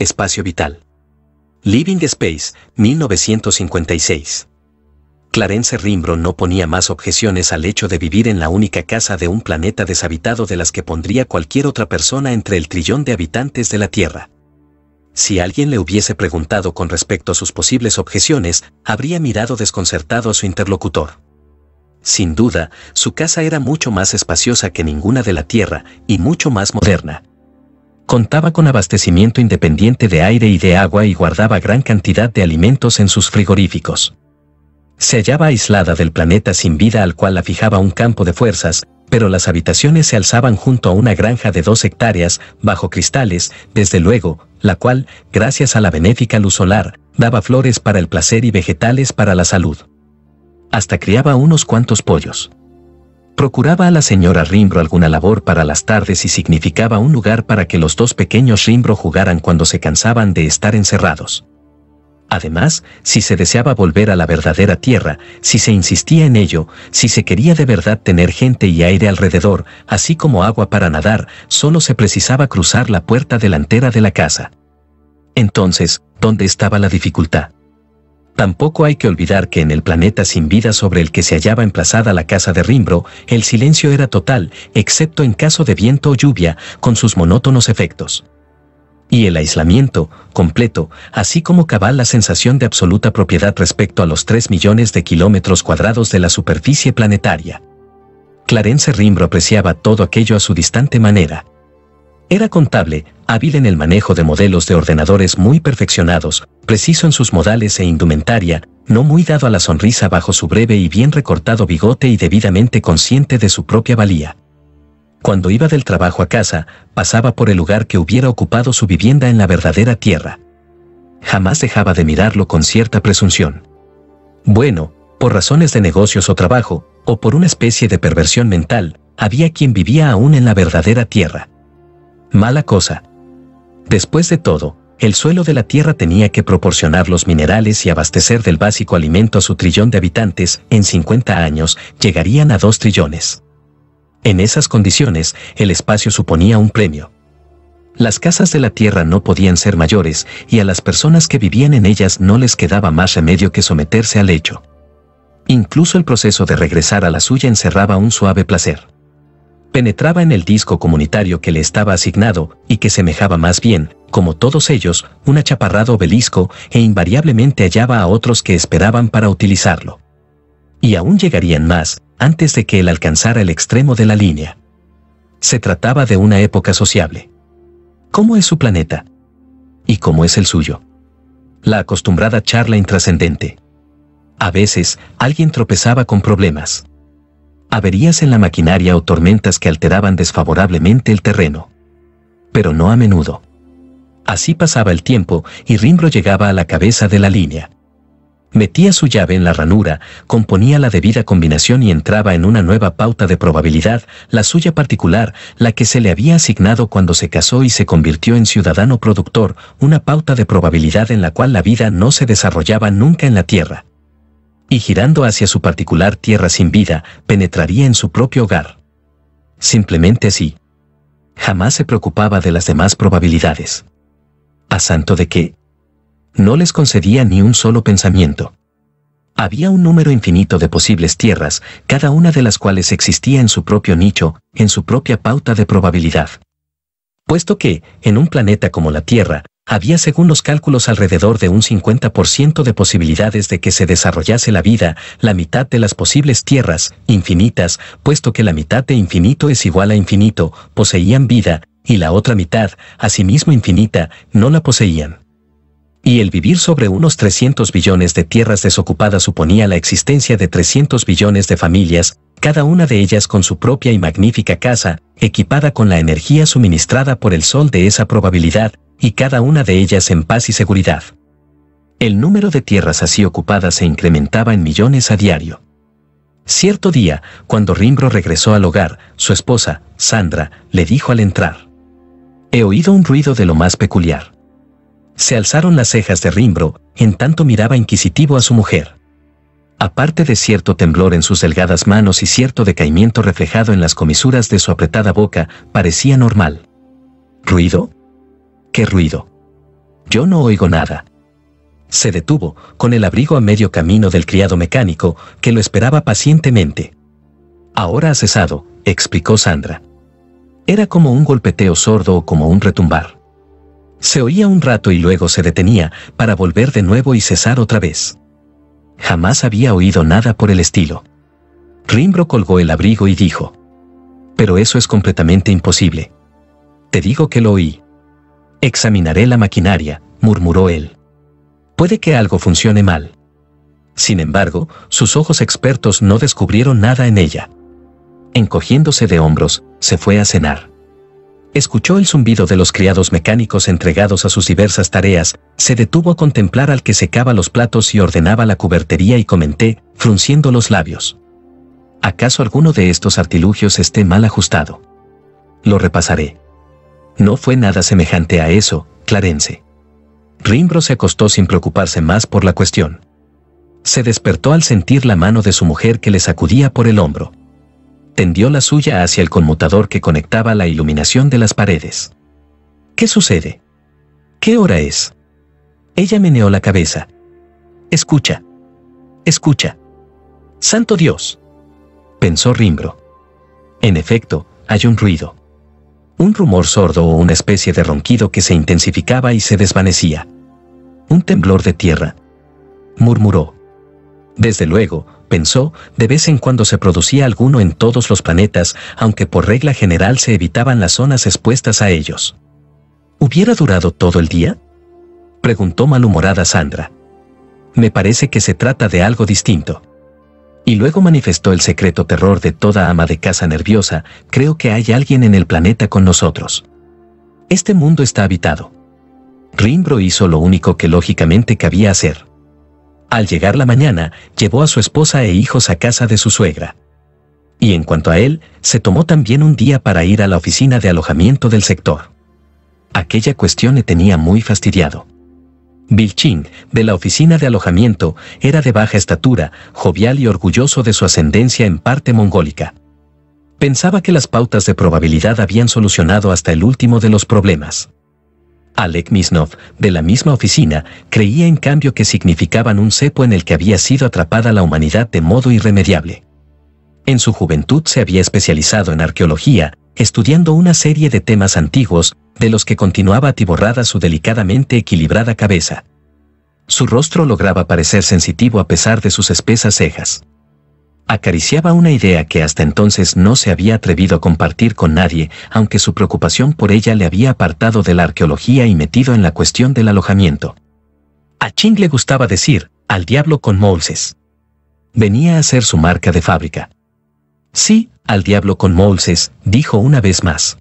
Espacio Vital. Living Space, 1956. Clarence Rimbro no ponía más objeciones al hecho de vivir en la única casa de un planeta deshabitado de las que pondría cualquier otra persona entre el trillón de habitantes de la Tierra. Si alguien le hubiese preguntado con respecto a sus posibles objeciones, habría mirado desconcertado a su interlocutor. Sin duda, su casa era mucho más espaciosa que ninguna de la Tierra y mucho más moderna. Contaba con abastecimiento independiente de aire y de agua y guardaba gran cantidad de alimentos en sus frigoríficos. Se hallaba aislada del planeta sin vida al cual la fijaba un campo de fuerzas, pero las habitaciones se alzaban junto a una granja de dos hectáreas, bajo cristales, desde luego, la cual, gracias a la benéfica luz solar, daba flores para el placer y vegetales para la salud hasta criaba unos cuantos pollos. Procuraba a la señora Rimbro alguna labor para las tardes y significaba un lugar para que los dos pequeños Rimbro jugaran cuando se cansaban de estar encerrados. Además, si se deseaba volver a la verdadera tierra, si se insistía en ello, si se quería de verdad tener gente y aire alrededor, así como agua para nadar, solo se precisaba cruzar la puerta delantera de la casa. Entonces, ¿dónde estaba la dificultad? Tampoco hay que olvidar que en el planeta sin vida sobre el que se hallaba emplazada la casa de Rimbro, el silencio era total, excepto en caso de viento o lluvia, con sus monótonos efectos. Y el aislamiento, completo, así como cabal la sensación de absoluta propiedad respecto a los 3 millones de kilómetros cuadrados de la superficie planetaria. Clarence Rimbro apreciaba todo aquello a su distante manera, era contable, hábil en el manejo de modelos de ordenadores muy perfeccionados, preciso en sus modales e indumentaria, no muy dado a la sonrisa bajo su breve y bien recortado bigote y debidamente consciente de su propia valía. Cuando iba del trabajo a casa, pasaba por el lugar que hubiera ocupado su vivienda en la verdadera tierra. Jamás dejaba de mirarlo con cierta presunción. Bueno, por razones de negocios o trabajo, o por una especie de perversión mental, había quien vivía aún en la verdadera tierra. Mala cosa. Después de todo, el suelo de la Tierra tenía que proporcionar los minerales y abastecer del básico alimento a su trillón de habitantes, en 50 años llegarían a 2 trillones. En esas condiciones, el espacio suponía un premio. Las casas de la Tierra no podían ser mayores y a las personas que vivían en ellas no les quedaba más remedio que someterse al hecho. Incluso el proceso de regresar a la suya encerraba un suave placer penetraba en el disco comunitario que le estaba asignado y que semejaba más bien, como todos ellos, un achaparrado obelisco e invariablemente hallaba a otros que esperaban para utilizarlo. Y aún llegarían más, antes de que él alcanzara el extremo de la línea. Se trataba de una época sociable. ¿Cómo es su planeta? ¿Y cómo es el suyo? La acostumbrada charla intrascendente. A veces, alguien tropezaba con problemas averías en la maquinaria o tormentas que alteraban desfavorablemente el terreno. Pero no a menudo. Así pasaba el tiempo y Rimbro llegaba a la cabeza de la línea. Metía su llave en la ranura, componía la debida combinación y entraba en una nueva pauta de probabilidad, la suya particular, la que se le había asignado cuando se casó y se convirtió en ciudadano productor, una pauta de probabilidad en la cual la vida no se desarrollaba nunca en la Tierra y girando hacia su particular tierra sin vida, penetraría en su propio hogar. Simplemente así. Jamás se preocupaba de las demás probabilidades. A santo de que no les concedía ni un solo pensamiento. Había un número infinito de posibles tierras, cada una de las cuales existía en su propio nicho, en su propia pauta de probabilidad. Puesto que, en un planeta como la Tierra, había según los cálculos alrededor de un 50% de posibilidades de que se desarrollase la vida, la mitad de las posibles tierras, infinitas, puesto que la mitad de infinito es igual a infinito, poseían vida, y la otra mitad, asimismo infinita, no la poseían. Y el vivir sobre unos 300 billones de tierras desocupadas suponía la existencia de 300 billones de familias, cada una de ellas con su propia y magnífica casa, equipada con la energía suministrada por el sol de esa probabilidad, y cada una de ellas en paz y seguridad. El número de tierras así ocupadas se incrementaba en millones a diario. Cierto día, cuando Rimbro regresó al hogar, su esposa, Sandra, le dijo al entrar. He oído un ruido de lo más peculiar. Se alzaron las cejas de Rimbro, en tanto miraba inquisitivo a su mujer. Aparte de cierto temblor en sus delgadas manos y cierto decaimiento reflejado en las comisuras de su apretada boca, parecía normal. ¿Ruido? ¿Qué ruido? Yo no oigo nada. Se detuvo, con el abrigo a medio camino del criado mecánico, que lo esperaba pacientemente. Ahora ha cesado, explicó Sandra. Era como un golpeteo sordo o como un retumbar. Se oía un rato y luego se detenía, para volver de nuevo y cesar otra vez. Jamás había oído nada por el estilo. Rimbro colgó el abrigo y dijo. Pero eso es completamente imposible. Te digo que lo oí. Examinaré la maquinaria, murmuró él. Puede que algo funcione mal. Sin embargo, sus ojos expertos no descubrieron nada en ella. Encogiéndose de hombros, se fue a cenar. Escuchó el zumbido de los criados mecánicos entregados a sus diversas tareas, se detuvo a contemplar al que secaba los platos y ordenaba la cubertería y comenté, frunciendo los labios. ¿Acaso alguno de estos artilugios esté mal ajustado? Lo repasaré. No fue nada semejante a eso, Clarence. Rimbro se acostó sin preocuparse más por la cuestión. Se despertó al sentir la mano de su mujer que le sacudía por el hombro tendió la suya hacia el conmutador que conectaba la iluminación de las paredes. ¿Qué sucede? ¿Qué hora es? Ella meneó la cabeza. Escucha. Escucha. Santo Dios. Pensó Rimbro. En efecto, hay un ruido. Un rumor sordo o una especie de ronquido que se intensificaba y se desvanecía. Un temblor de tierra. Murmuró. Desde luego, pensó, de vez en cuando se producía alguno en todos los planetas, aunque por regla general se evitaban las zonas expuestas a ellos. ¿Hubiera durado todo el día? Preguntó malhumorada Sandra. Me parece que se trata de algo distinto. Y luego manifestó el secreto terror de toda ama de casa nerviosa, creo que hay alguien en el planeta con nosotros. Este mundo está habitado. Rimbro hizo lo único que lógicamente cabía hacer. Al llegar la mañana, llevó a su esposa e hijos a casa de su suegra. Y en cuanto a él, se tomó también un día para ir a la oficina de alojamiento del sector. Aquella cuestión le tenía muy fastidiado. Bill Ching, de la oficina de alojamiento, era de baja estatura, jovial y orgulloso de su ascendencia en parte mongólica. Pensaba que las pautas de probabilidad habían solucionado hasta el último de los problemas. Alec Misnov, de la misma oficina, creía en cambio que significaban un cepo en el que había sido atrapada la humanidad de modo irremediable. En su juventud se había especializado en arqueología, estudiando una serie de temas antiguos, de los que continuaba atiborrada su delicadamente equilibrada cabeza. Su rostro lograba parecer sensitivo a pesar de sus espesas cejas acariciaba una idea que hasta entonces no se había atrevido a compartir con nadie, aunque su preocupación por ella le había apartado de la arqueología y metido en la cuestión del alojamiento. A Ching le gustaba decir, al diablo con Molses. Venía a ser su marca de fábrica. Sí, al diablo con Molses, dijo una vez más.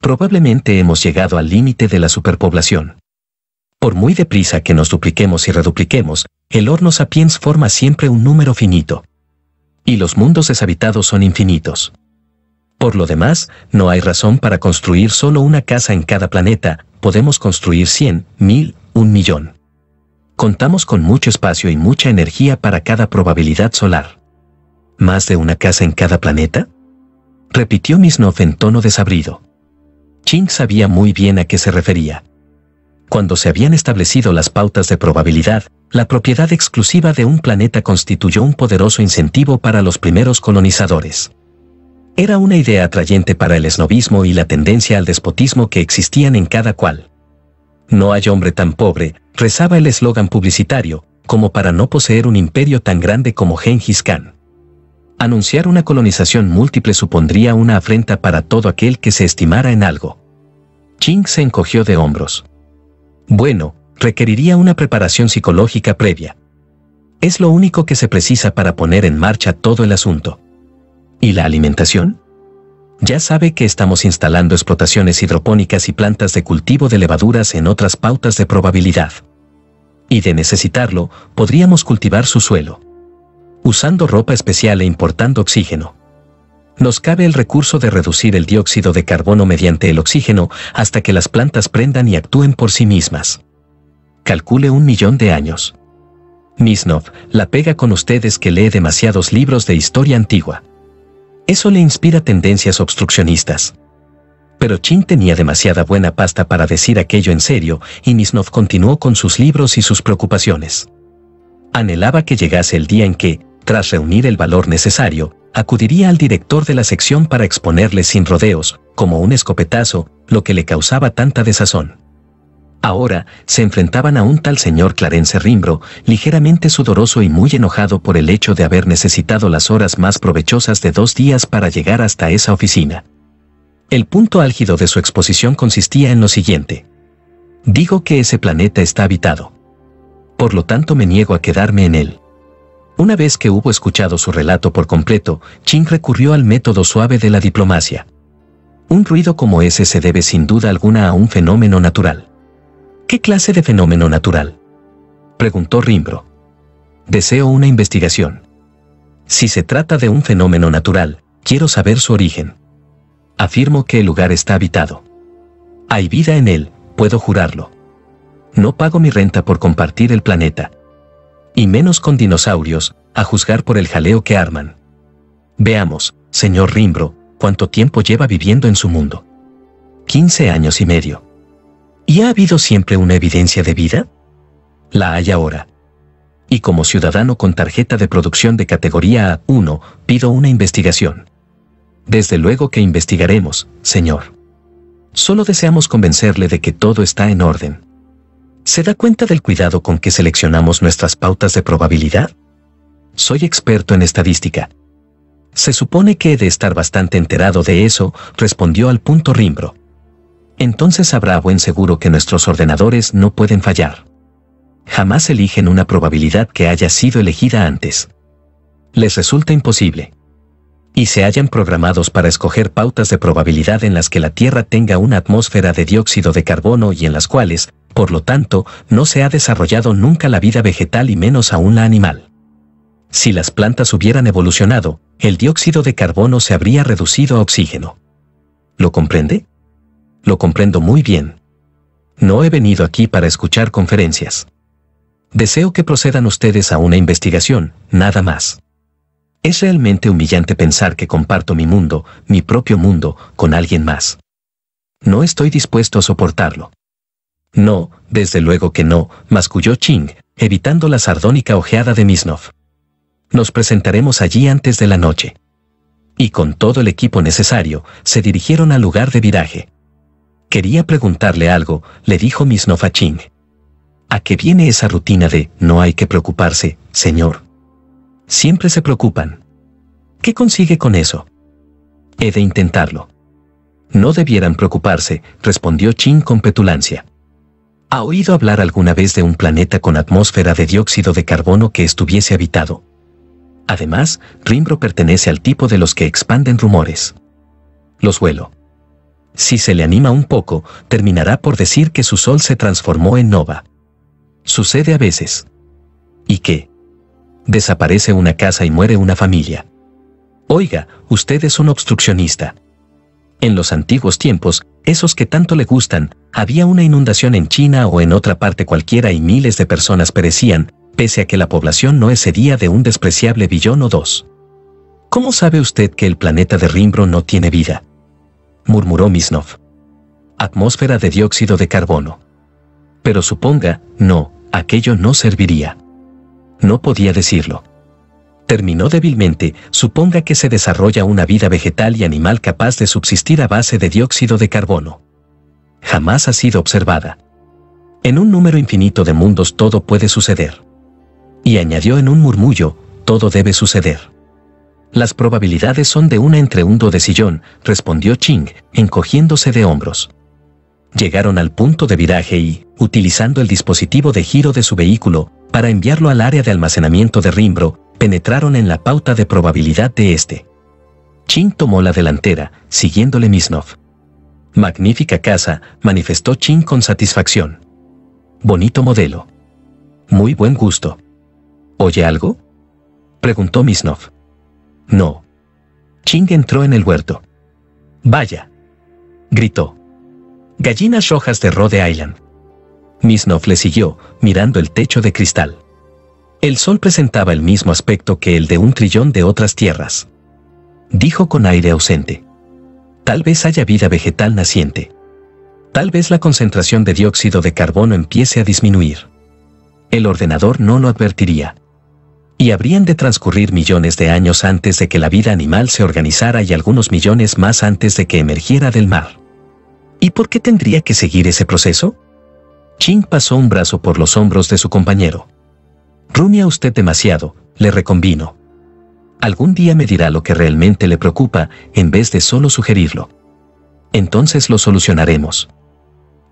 Probablemente hemos llegado al límite de la superpoblación. Por muy deprisa que nos dupliquemos y redupliquemos, el horno sapiens forma siempre un número finito y los mundos deshabitados son infinitos. Por lo demás, no hay razón para construir solo una casa en cada planeta, podemos construir cien, mil, un millón. Contamos con mucho espacio y mucha energía para cada probabilidad solar. ¿Más de una casa en cada planeta? Repitió Misnov en tono desabrido. Ching sabía muy bien a qué se refería. Cuando se habían establecido las pautas de probabilidad, la propiedad exclusiva de un planeta constituyó un poderoso incentivo para los primeros colonizadores. Era una idea atrayente para el esnovismo y la tendencia al despotismo que existían en cada cual. No hay hombre tan pobre, rezaba el eslogan publicitario, como para no poseer un imperio tan grande como Genghis Khan. Anunciar una colonización múltiple supondría una afrenta para todo aquel que se estimara en algo. Ching se encogió de hombros. Bueno, requeriría una preparación psicológica previa. Es lo único que se precisa para poner en marcha todo el asunto. ¿Y la alimentación? Ya sabe que estamos instalando explotaciones hidropónicas y plantas de cultivo de levaduras en otras pautas de probabilidad. Y de necesitarlo, podríamos cultivar su suelo. Usando ropa especial e importando oxígeno. Nos cabe el recurso de reducir el dióxido de carbono mediante el oxígeno hasta que las plantas prendan y actúen por sí mismas calcule un millón de años. Misnov, la pega con ustedes que lee demasiados libros de historia antigua. Eso le inspira tendencias obstruccionistas. Pero Chin tenía demasiada buena pasta para decir aquello en serio, y Misnov continuó con sus libros y sus preocupaciones. Anhelaba que llegase el día en que, tras reunir el valor necesario, acudiría al director de la sección para exponerle sin rodeos, como un escopetazo, lo que le causaba tanta desazón. Ahora se enfrentaban a un tal señor Clarence Rimbro, ligeramente sudoroso y muy enojado por el hecho de haber necesitado las horas más provechosas de dos días para llegar hasta esa oficina. El punto álgido de su exposición consistía en lo siguiente. Digo que ese planeta está habitado. Por lo tanto me niego a quedarme en él. Una vez que hubo escuchado su relato por completo, Ching recurrió al método suave de la diplomacia. Un ruido como ese se debe sin duda alguna a un fenómeno natural. ¿Qué clase de fenómeno natural? Preguntó Rimbro. Deseo una investigación. Si se trata de un fenómeno natural, quiero saber su origen. Afirmo que el lugar está habitado. Hay vida en él, puedo jurarlo. No pago mi renta por compartir el planeta. Y menos con dinosaurios, a juzgar por el jaleo que arman. Veamos, señor Rimbro, cuánto tiempo lleva viviendo en su mundo. 15 años y medio. ¿Y ha habido siempre una evidencia de vida? La hay ahora. Y como ciudadano con tarjeta de producción de categoría A1, pido una investigación. Desde luego que investigaremos, señor. Solo deseamos convencerle de que todo está en orden. ¿Se da cuenta del cuidado con que seleccionamos nuestras pautas de probabilidad? Soy experto en estadística. Se supone que he de estar bastante enterado de eso, respondió al punto Rimbro entonces habrá buen seguro que nuestros ordenadores no pueden fallar. Jamás eligen una probabilidad que haya sido elegida antes. Les resulta imposible. Y se hayan programados para escoger pautas de probabilidad en las que la Tierra tenga una atmósfera de dióxido de carbono y en las cuales, por lo tanto, no se ha desarrollado nunca la vida vegetal y menos aún la animal. Si las plantas hubieran evolucionado, el dióxido de carbono se habría reducido a oxígeno. ¿Lo comprende? lo comprendo muy bien. No he venido aquí para escuchar conferencias. Deseo que procedan ustedes a una investigación, nada más. Es realmente humillante pensar que comparto mi mundo, mi propio mundo, con alguien más. No estoy dispuesto a soportarlo. No, desde luego que no, masculló Ching, evitando la sardónica ojeada de Misnov. Nos presentaremos allí antes de la noche. Y con todo el equipo necesario, se dirigieron al lugar de viraje. Quería preguntarle algo, le dijo Miss Nofaching. ¿A qué viene esa rutina de no hay que preocuparse, señor? Siempre se preocupan. ¿Qué consigue con eso? He de intentarlo. No debieran preocuparse, respondió Chin con petulancia. ¿Ha oído hablar alguna vez de un planeta con atmósfera de dióxido de carbono que estuviese habitado? Además, Rimbro pertenece al tipo de los que expanden rumores. Los vuelo si se le anima un poco, terminará por decir que su sol se transformó en nova. Sucede a veces. ¿Y qué? Desaparece una casa y muere una familia. Oiga, usted es un obstruccionista. En los antiguos tiempos, esos que tanto le gustan, había una inundación en China o en otra parte cualquiera y miles de personas perecían, pese a que la población no excedía de un despreciable billón o dos. ¿Cómo sabe usted que el planeta de Rimbro no tiene vida? murmuró Misnov. Atmósfera de dióxido de carbono. Pero suponga, no, aquello no serviría. No podía decirlo. Terminó débilmente, suponga que se desarrolla una vida vegetal y animal capaz de subsistir a base de dióxido de carbono. Jamás ha sido observada. En un número infinito de mundos todo puede suceder. Y añadió en un murmullo, todo debe suceder. Las probabilidades son de una entre un do de sillón, respondió Ching, encogiéndose de hombros. Llegaron al punto de viraje y, utilizando el dispositivo de giro de su vehículo, para enviarlo al área de almacenamiento de Rimbro, penetraron en la pauta de probabilidad de este. Ching tomó la delantera, siguiéndole Misnov. Magnífica casa, manifestó Ching con satisfacción. Bonito modelo. Muy buen gusto. ¿Oye algo? Preguntó Misnov. No. Ching entró en el huerto. Vaya. Gritó. Gallinas rojas de Rhode Island. Misnov le siguió, mirando el techo de cristal. El sol presentaba el mismo aspecto que el de un trillón de otras tierras. Dijo con aire ausente. Tal vez haya vida vegetal naciente. Tal vez la concentración de dióxido de carbono empiece a disminuir. El ordenador no lo advertiría. Y habrían de transcurrir millones de años antes de que la vida animal se organizara y algunos millones más antes de que emergiera del mar. ¿Y por qué tendría que seguir ese proceso? Ching pasó un brazo por los hombros de su compañero. Rumia usted demasiado, le reconvino. Algún día me dirá lo que realmente le preocupa, en vez de solo sugerirlo. Entonces lo solucionaremos.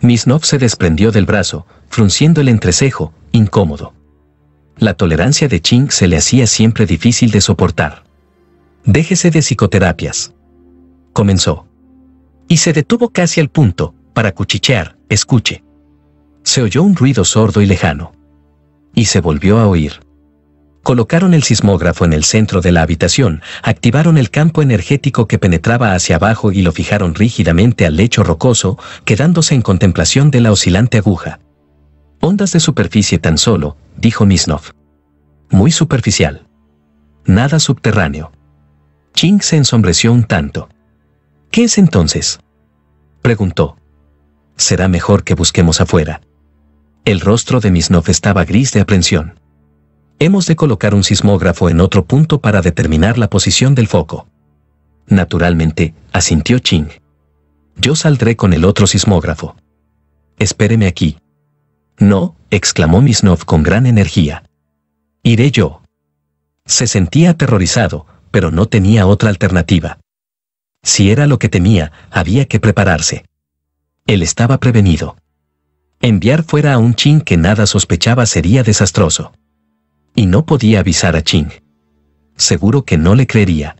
Misnov se desprendió del brazo, frunciendo el entrecejo, incómodo. La tolerancia de Ching se le hacía siempre difícil de soportar. Déjese de psicoterapias. Comenzó. Y se detuvo casi al punto, para cuchichear, escuche. Se oyó un ruido sordo y lejano. Y se volvió a oír. Colocaron el sismógrafo en el centro de la habitación, activaron el campo energético que penetraba hacia abajo y lo fijaron rígidamente al lecho rocoso, quedándose en contemplación de la oscilante aguja. Ondas de superficie tan solo, dijo Misnov. Muy superficial. Nada subterráneo. Ching se ensombreció un tanto. ¿Qué es entonces? Preguntó. Será mejor que busquemos afuera. El rostro de Misnov estaba gris de aprensión. Hemos de colocar un sismógrafo en otro punto para determinar la posición del foco. Naturalmente, asintió Ching. Yo saldré con el otro sismógrafo. Espéreme aquí. No, exclamó Misnov con gran energía. Iré yo. Se sentía aterrorizado, pero no tenía otra alternativa. Si era lo que temía, había que prepararse. Él estaba prevenido. Enviar fuera a un Chin que nada sospechaba sería desastroso. Y no podía avisar a Ching. Seguro que no le creería.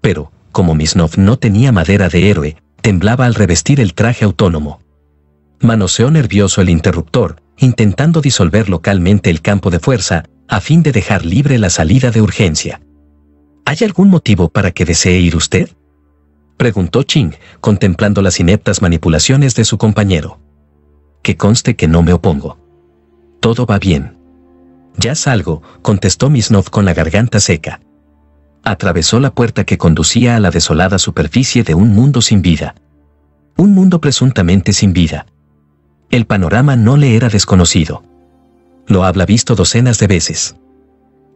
Pero, como Misnov no tenía madera de héroe, temblaba al revestir el traje autónomo. Manoseó nervioso el interruptor, intentando disolver localmente el campo de fuerza, a fin de dejar libre la salida de urgencia. ¿Hay algún motivo para que desee ir usted? Preguntó Ching, contemplando las ineptas manipulaciones de su compañero. Que conste que no me opongo. Todo va bien. Ya salgo, contestó Misnov con la garganta seca. Atravesó la puerta que conducía a la desolada superficie de un mundo sin vida. Un mundo presuntamente sin vida. El panorama no le era desconocido. Lo habla visto docenas de veces.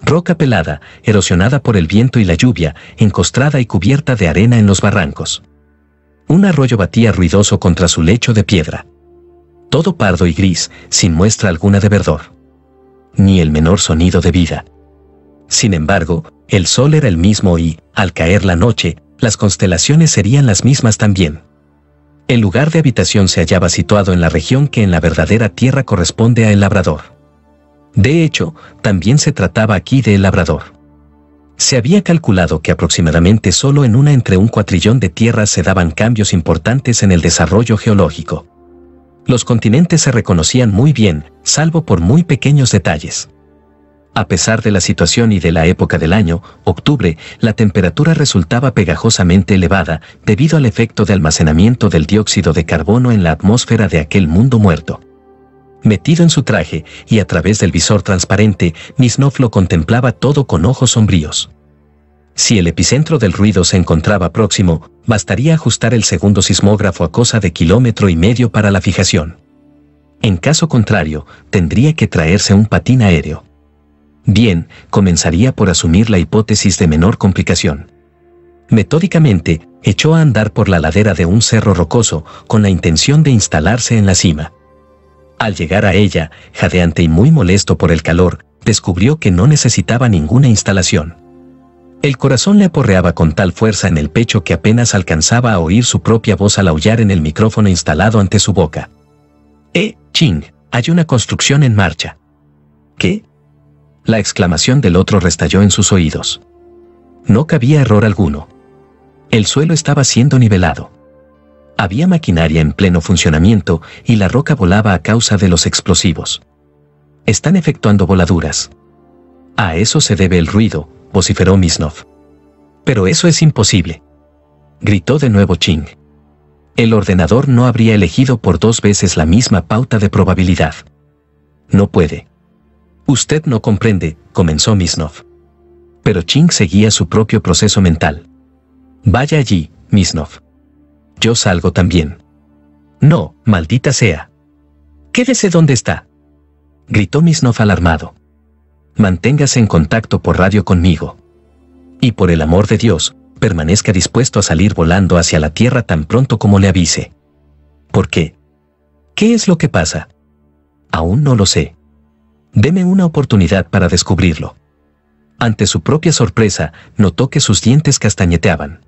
Roca pelada, erosionada por el viento y la lluvia, encostrada y cubierta de arena en los barrancos. Un arroyo batía ruidoso contra su lecho de piedra. Todo pardo y gris, sin muestra alguna de verdor. Ni el menor sonido de vida. Sin embargo, el sol era el mismo y, al caer la noche, las constelaciones serían las mismas también. El lugar de habitación se hallaba situado en la región que en la verdadera tierra corresponde a El Labrador. De hecho, también se trataba aquí de El Labrador. Se había calculado que aproximadamente solo en una entre un cuatrillón de tierras se daban cambios importantes en el desarrollo geológico. Los continentes se reconocían muy bien, salvo por muy pequeños detalles. A pesar de la situación y de la época del año, octubre, la temperatura resultaba pegajosamente elevada debido al efecto de almacenamiento del dióxido de carbono en la atmósfera de aquel mundo muerto. Metido en su traje y a través del visor transparente, Misnov lo contemplaba todo con ojos sombríos. Si el epicentro del ruido se encontraba próximo, bastaría ajustar el segundo sismógrafo a cosa de kilómetro y medio para la fijación. En caso contrario, tendría que traerse un patín aéreo. Bien, comenzaría por asumir la hipótesis de menor complicación. Metódicamente, echó a andar por la ladera de un cerro rocoso con la intención de instalarse en la cima. Al llegar a ella, jadeante y muy molesto por el calor, descubrió que no necesitaba ninguna instalación. El corazón le aporreaba con tal fuerza en el pecho que apenas alcanzaba a oír su propia voz al aullar en el micrófono instalado ante su boca. Eh, Ching, hay una construcción en marcha. ¿Qué? La exclamación del otro restalló en sus oídos. No cabía error alguno. El suelo estaba siendo nivelado. Había maquinaria en pleno funcionamiento y la roca volaba a causa de los explosivos. Están efectuando voladuras. A eso se debe el ruido, vociferó Misnov. Pero eso es imposible. Gritó de nuevo Ching. El ordenador no habría elegido por dos veces la misma pauta de probabilidad. No puede. Usted no comprende, comenzó Misnov. Pero Ching seguía su propio proceso mental. Vaya allí, Misnov. yo salgo también. No, maldita sea. Quédese donde está. Gritó Misnov alarmado. Manténgase en contacto por radio conmigo. Y por el amor de Dios, permanezca dispuesto a salir volando hacia la Tierra tan pronto como le avise. ¿Por qué? ¿Qué es lo que pasa? Aún no lo sé. Deme una oportunidad para descubrirlo. Ante su propia sorpresa, notó que sus dientes castañeteaban.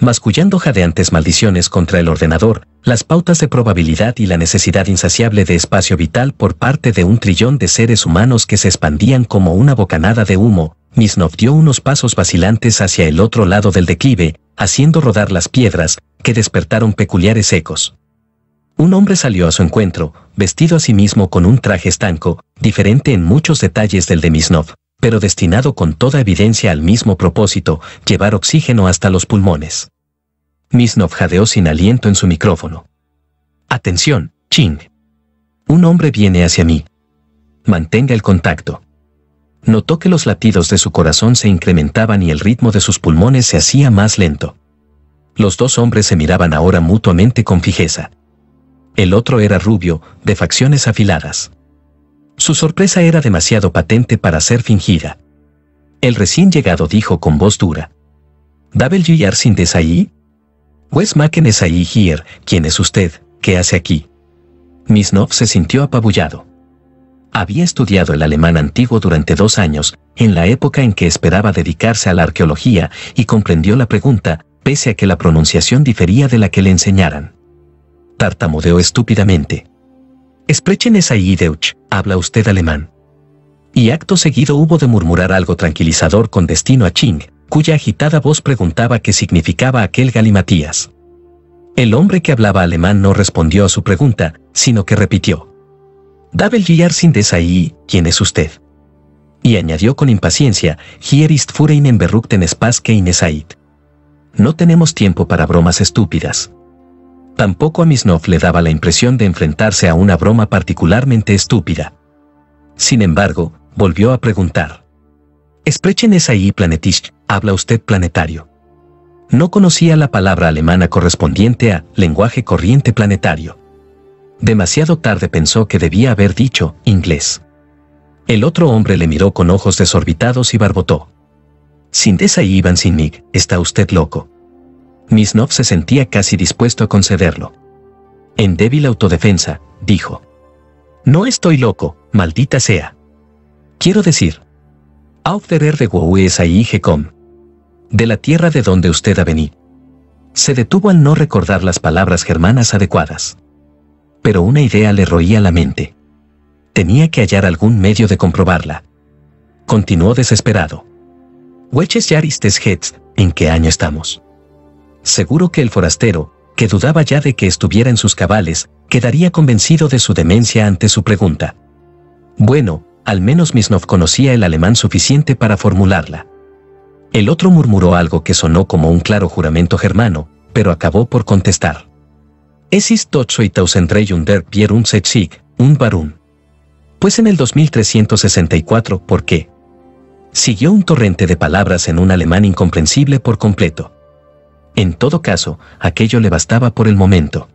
Mascullando jadeantes maldiciones contra el ordenador, las pautas de probabilidad y la necesidad insaciable de espacio vital por parte de un trillón de seres humanos que se expandían como una bocanada de humo, Misnov dio unos pasos vacilantes hacia el otro lado del declive, haciendo rodar las piedras, que despertaron peculiares ecos. Un hombre salió a su encuentro, vestido a sí mismo con un traje estanco, diferente en muchos detalles del de Misnov, pero destinado con toda evidencia al mismo propósito, llevar oxígeno hasta los pulmones. Misnov jadeó sin aliento en su micrófono. Atención, Ching. Un hombre viene hacia mí. Mantenga el contacto. Notó que los latidos de su corazón se incrementaban y el ritmo de sus pulmones se hacía más lento. Los dos hombres se miraban ahora mutuamente con fijeza. El otro era rubio, de facciones afiladas. Su sorpresa era demasiado patente para ser fingida. El recién llegado dijo con voz dura. ¿W. Arsin Desai? Wes Maken es ahí here, ¿quién es usted? ¿Qué hace aquí? Misnov se sintió apabullado. Había estudiado el alemán antiguo durante dos años, en la época en que esperaba dedicarse a la arqueología, y comprendió la pregunta, pese a que la pronunciación difería de la que le enseñaran tartamudeó estúpidamente. Sprechen es Deutsch, habla usted alemán. Y acto seguido hubo de murmurar algo tranquilizador con destino a Ching, cuya agitada voz preguntaba qué significaba aquel galimatías. El hombre que hablaba alemán no respondió a su pregunta, sino que repitió. Dabel sin ahí, ¿quién es usted? Y añadió con impaciencia, Hier ist Furein en Berruchten Spaske No tenemos tiempo para bromas estúpidas. Tampoco a Misnov le daba la impresión de enfrentarse a una broma particularmente estúpida. Sin embargo, volvió a preguntar. Sprechen es ahí planetisch, habla usted planetario. No conocía la palabra alemana correspondiente a lenguaje corriente planetario. Demasiado tarde pensó que debía haber dicho inglés. El otro hombre le miró con ojos desorbitados y barbotó. Sin desa Ivan Sinnig, está usted loco. Misnov se sentía casi dispuesto a concederlo. En débil autodefensa, dijo. No estoy loco, maldita sea. Quiero decir. Auf der Erde es ahí De la tierra de donde usted ha venido. Se detuvo al no recordar las palabras germanas adecuadas. Pero una idea le roía la mente. Tenía que hallar algún medio de comprobarla. Continuó desesperado. Weches Yaristes Hetz, ¿en qué año estamos? Seguro que el forastero, que dudaba ya de que estuviera en sus cabales, quedaría convencido de su demencia ante su pregunta. Bueno, al menos Misnov conocía el alemán suficiente para formularla. El otro murmuró algo que sonó como un claro juramento germano, pero acabó por contestar. Es ist y und der Pier un Setzig, un Barun. Pues en el 2364, ¿por qué? Siguió un torrente de palabras en un alemán incomprensible por completo. En todo caso, aquello le bastaba por el momento.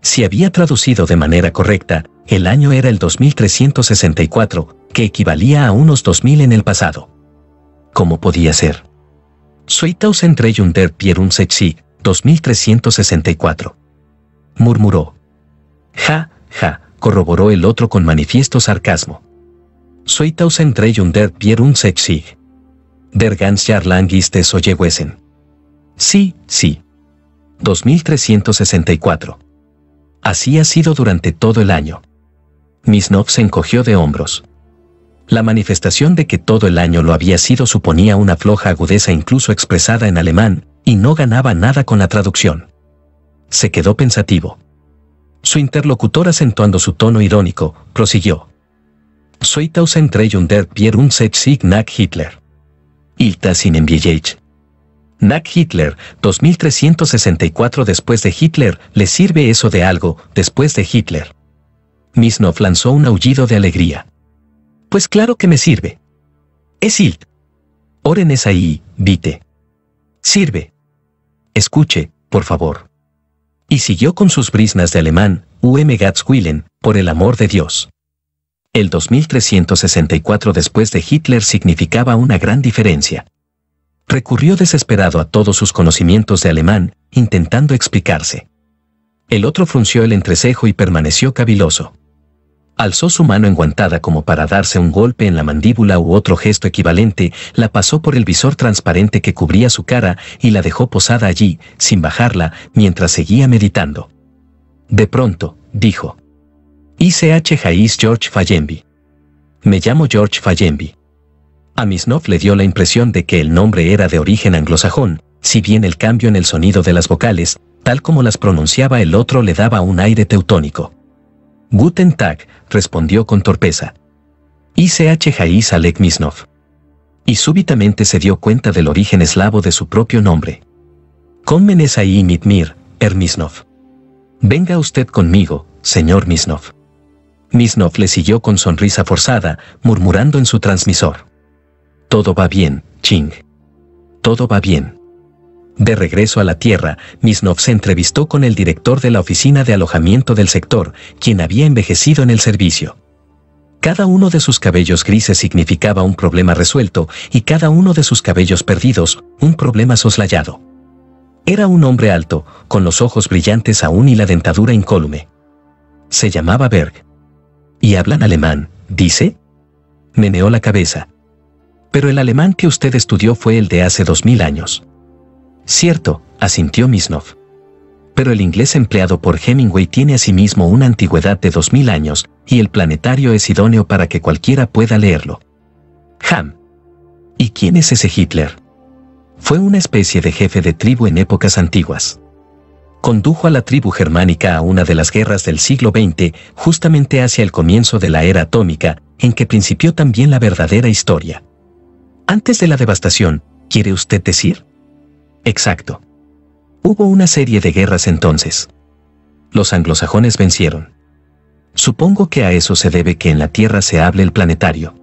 Si había traducido de manera correcta, el año era el 2364, que equivalía a unos 2000 en el pasado. ¿Cómo podía ser? Soitaus entre der Pierun Sechsi, 2364. Murmuró. Ja, ja, corroboró el otro con manifiesto sarcasmo. Soitaus entre der Pierun Sechsi. Der ganz Jahr lang ist es Sí, sí. 2364. Así ha sido durante todo el año. Misnov se encogió de hombros. La manifestación de que todo el año lo había sido suponía una floja agudeza incluso expresada en alemán, y no ganaba nada con la traducción. Se quedó pensativo. Su interlocutor acentuando su tono irónico, prosiguió. Soy Tausen der Pier un Sieg nach Hitler. Ilta sin Nack Hitler, 2364 después de Hitler, ¿le sirve eso de algo, después de Hitler? Misnov lanzó un aullido de alegría. Pues claro que me sirve. Es Hilt. Oren es ahí, vite. Sirve. Escuche, por favor. Y siguió con sus brisnas de alemán, UM Gatzwillen, por el amor de Dios. El 2364 después de Hitler significaba una gran diferencia. Recurrió desesperado a todos sus conocimientos de alemán, intentando explicarse. El otro frunció el entrecejo y permaneció caviloso. Alzó su mano enguantada como para darse un golpe en la mandíbula u otro gesto equivalente, la pasó por el visor transparente que cubría su cara y la dejó posada allí, sin bajarla, mientras seguía meditando. De pronto, dijo. ICH Jais George Fallenby. Me llamo George Fallenby. A Misnov le dio la impresión de que el nombre era de origen anglosajón, si bien el cambio en el sonido de las vocales, tal como las pronunciaba el otro le daba un aire teutónico. Guten Tag, respondió con torpeza. ICH Jais Alek Misnov. Y súbitamente se dio cuenta del origen eslavo de su propio nombre. Conmenes ahí Mitmir, Misnov. Venga usted conmigo, señor Misnov. Misnov le siguió con sonrisa forzada, murmurando en su transmisor. Todo va bien, Ching. Todo va bien. De regreso a la Tierra, Misnov se entrevistó con el director de la oficina de alojamiento del sector, quien había envejecido en el servicio. Cada uno de sus cabellos grises significaba un problema resuelto y cada uno de sus cabellos perdidos, un problema soslayado. Era un hombre alto, con los ojos brillantes aún y la dentadura incólume. Se llamaba Berg. ¿Y hablan alemán, dice? Meneó la cabeza. Pero el alemán que usted estudió fue el de hace dos mil años. Cierto, asintió Misnov. Pero el inglés empleado por Hemingway tiene asimismo una antigüedad de 2000 años, y el planetario es idóneo para que cualquiera pueda leerlo. Ham. ¿Y quién es ese Hitler? Fue una especie de jefe de tribu en épocas antiguas. Condujo a la tribu germánica a una de las guerras del siglo XX, justamente hacia el comienzo de la era atómica, en que principió también la verdadera historia. Antes de la devastación, ¿quiere usted decir? Exacto. Hubo una serie de guerras entonces. Los anglosajones vencieron. Supongo que a eso se debe que en la Tierra se hable el planetario.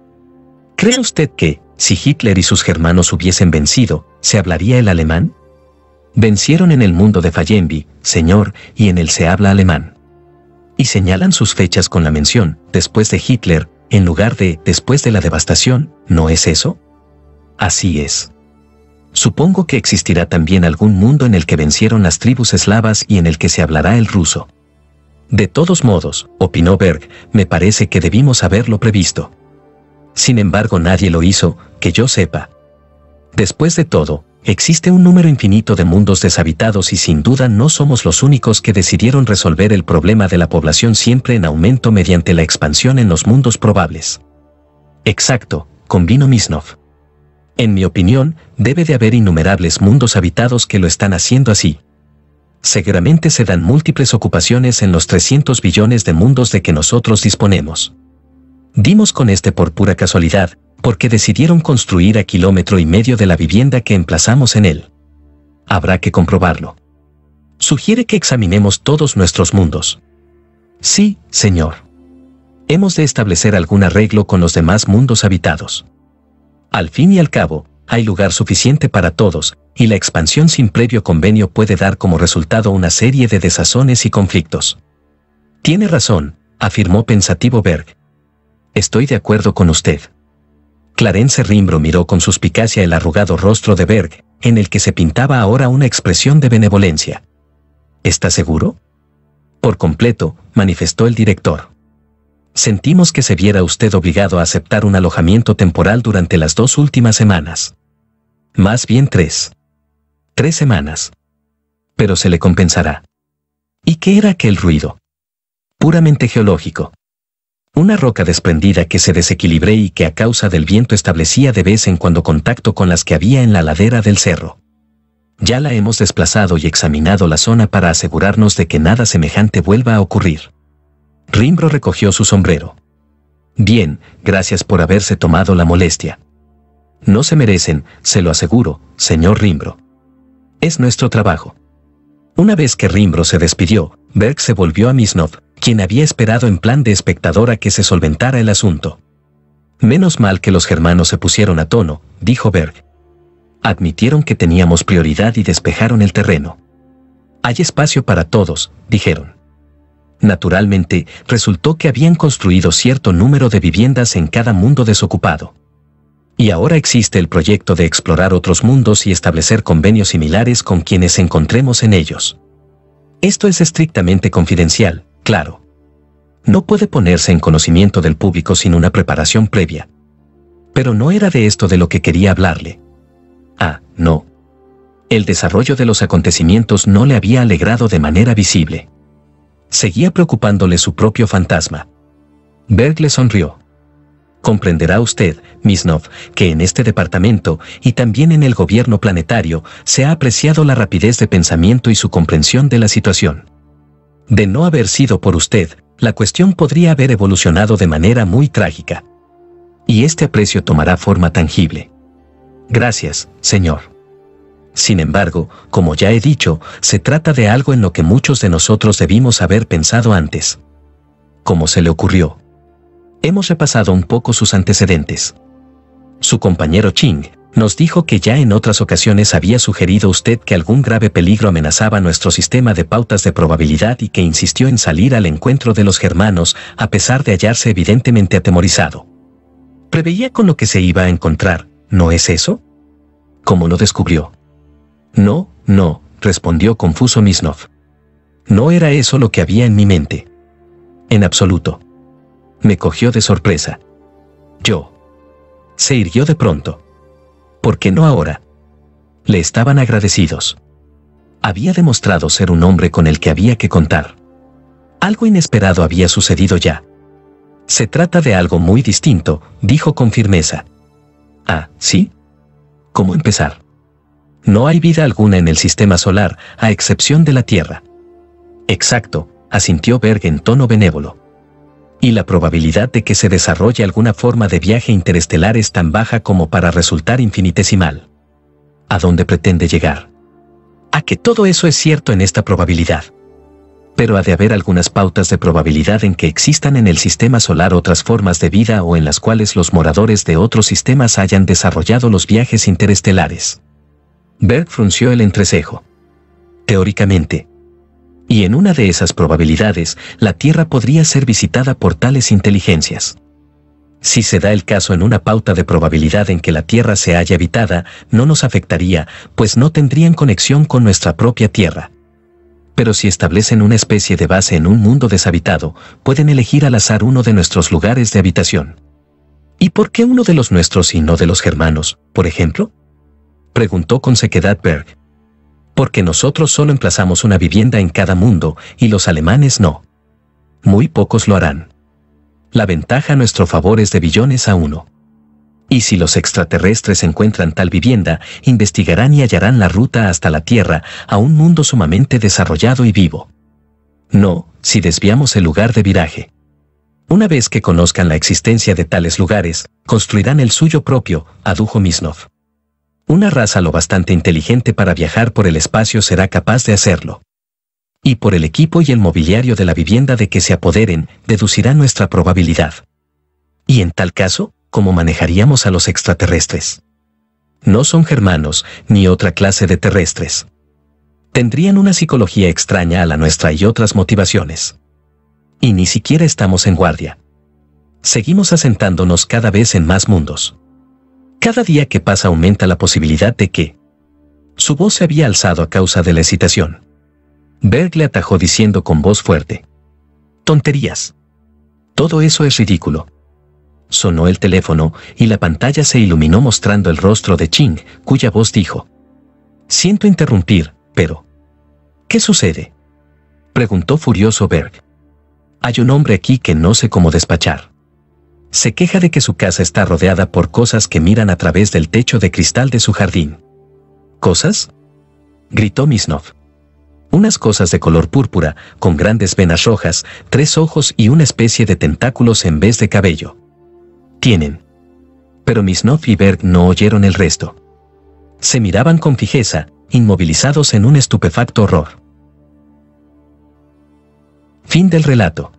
¿Cree usted que, si Hitler y sus germanos hubiesen vencido, se hablaría el alemán? Vencieron en el mundo de Fallenby, señor, y en él se habla alemán. Y señalan sus fechas con la mención, después de Hitler, en lugar de después de la devastación, ¿no es eso? Así es. Supongo que existirá también algún mundo en el que vencieron las tribus eslavas y en el que se hablará el ruso. De todos modos, opinó Berg, me parece que debimos haberlo previsto. Sin embargo, nadie lo hizo, que yo sepa. Después de todo, existe un número infinito de mundos deshabitados y sin duda no somos los únicos que decidieron resolver el problema de la población siempre en aumento mediante la expansión en los mundos probables. Exacto, convino Misnov. En mi opinión, debe de haber innumerables mundos habitados que lo están haciendo así. Seguramente se dan múltiples ocupaciones en los 300 billones de mundos de que nosotros disponemos. Dimos con este por pura casualidad, porque decidieron construir a kilómetro y medio de la vivienda que emplazamos en él. Habrá que comprobarlo. Sugiere que examinemos todos nuestros mundos. Sí, señor. Hemos de establecer algún arreglo con los demás mundos habitados. Al fin y al cabo, hay lugar suficiente para todos, y la expansión sin previo convenio puede dar como resultado una serie de desazones y conflictos. Tiene razón, afirmó pensativo Berg. Estoy de acuerdo con usted. Clarence Rimbro miró con suspicacia el arrugado rostro de Berg, en el que se pintaba ahora una expresión de benevolencia. ¿Está seguro? Por completo, manifestó el director sentimos que se viera usted obligado a aceptar un alojamiento temporal durante las dos últimas semanas. Más bien tres. Tres semanas. Pero se le compensará. ¿Y qué era aquel ruido? Puramente geológico. Una roca desprendida que se desequilibré y que a causa del viento establecía de vez en cuando contacto con las que había en la ladera del cerro. Ya la hemos desplazado y examinado la zona para asegurarnos de que nada semejante vuelva a ocurrir. Rimbro recogió su sombrero. Bien, gracias por haberse tomado la molestia. No se merecen, se lo aseguro, señor Rimbro. Es nuestro trabajo. Una vez que Rimbro se despidió, Berg se volvió a Misnov, quien había esperado en plan de espectador a que se solventara el asunto. Menos mal que los germanos se pusieron a tono, dijo Berg. Admitieron que teníamos prioridad y despejaron el terreno. Hay espacio para todos, dijeron. Naturalmente, resultó que habían construido cierto número de viviendas en cada mundo desocupado. Y ahora existe el proyecto de explorar otros mundos y establecer convenios similares con quienes encontremos en ellos. Esto es estrictamente confidencial, claro. No puede ponerse en conocimiento del público sin una preparación previa. Pero no era de esto de lo que quería hablarle. Ah, no. El desarrollo de los acontecimientos no le había alegrado de manera visible. Seguía preocupándole su propio fantasma. Berg le sonrió. Comprenderá usted, Miss Nov, que en este departamento y también en el gobierno planetario se ha apreciado la rapidez de pensamiento y su comprensión de la situación. De no haber sido por usted, la cuestión podría haber evolucionado de manera muy trágica. Y este aprecio tomará forma tangible. Gracias, señor. Sin embargo, como ya he dicho, se trata de algo en lo que muchos de nosotros debimos haber pensado antes. ¿Cómo se le ocurrió? Hemos repasado un poco sus antecedentes. Su compañero Ching nos dijo que ya en otras ocasiones había sugerido usted que algún grave peligro amenazaba nuestro sistema de pautas de probabilidad y que insistió en salir al encuentro de los germanos a pesar de hallarse evidentemente atemorizado. Preveía con lo que se iba a encontrar, ¿no es eso? ¿Cómo lo descubrió? No, no, respondió confuso Misnov. No era eso lo que había en mi mente. En absoluto. Me cogió de sorpresa. Yo. Se irguió de pronto. ¿Por qué no ahora? Le estaban agradecidos. Había demostrado ser un hombre con el que había que contar. Algo inesperado había sucedido ya. Se trata de algo muy distinto, dijo con firmeza. Ah, ¿sí? ¿Cómo empezar? No hay vida alguna en el sistema solar, a excepción de la Tierra. Exacto, asintió Berg en tono benévolo. Y la probabilidad de que se desarrolle alguna forma de viaje interestelar es tan baja como para resultar infinitesimal. ¿A dónde pretende llegar? A que todo eso es cierto en esta probabilidad. Pero ha de haber algunas pautas de probabilidad en que existan en el sistema solar otras formas de vida o en las cuales los moradores de otros sistemas hayan desarrollado los viajes interestelares. Bert frunció el entrecejo. Teóricamente. Y en una de esas probabilidades, la Tierra podría ser visitada por tales inteligencias. Si se da el caso en una pauta de probabilidad en que la Tierra se haya habitada, no nos afectaría, pues no tendrían conexión con nuestra propia Tierra. Pero si establecen una especie de base en un mundo deshabitado, pueden elegir al azar uno de nuestros lugares de habitación. ¿Y por qué uno de los nuestros y no de los germanos, por ejemplo? Preguntó con sequedad Berg. Porque nosotros solo emplazamos una vivienda en cada mundo, y los alemanes no. Muy pocos lo harán. La ventaja a nuestro favor es de billones a uno. Y si los extraterrestres encuentran tal vivienda, investigarán y hallarán la ruta hasta la Tierra, a un mundo sumamente desarrollado y vivo. No, si desviamos el lugar de viraje. Una vez que conozcan la existencia de tales lugares, construirán el suyo propio, adujo Misnov. Una raza lo bastante inteligente para viajar por el espacio será capaz de hacerlo. Y por el equipo y el mobiliario de la vivienda de que se apoderen, deducirá nuestra probabilidad. Y en tal caso, ¿cómo manejaríamos a los extraterrestres? No son germanos, ni otra clase de terrestres. Tendrían una psicología extraña a la nuestra y otras motivaciones. Y ni siquiera estamos en guardia. Seguimos asentándonos cada vez en más mundos. Cada día que pasa aumenta la posibilidad de que... Su voz se había alzado a causa de la excitación. Berg le atajó diciendo con voz fuerte. Tonterías. Todo eso es ridículo. Sonó el teléfono y la pantalla se iluminó mostrando el rostro de Ching, cuya voz dijo. Siento interrumpir, pero... ¿Qué sucede? Preguntó furioso Berg. Hay un hombre aquí que no sé cómo despachar. Se queja de que su casa está rodeada por cosas que miran a través del techo de cristal de su jardín. ¿Cosas? gritó Misnov. Unas cosas de color púrpura, con grandes venas rojas, tres ojos y una especie de tentáculos en vez de cabello. Tienen. Pero Misnov y Berg no oyeron el resto. Se miraban con fijeza, inmovilizados en un estupefacto horror. Fin del relato.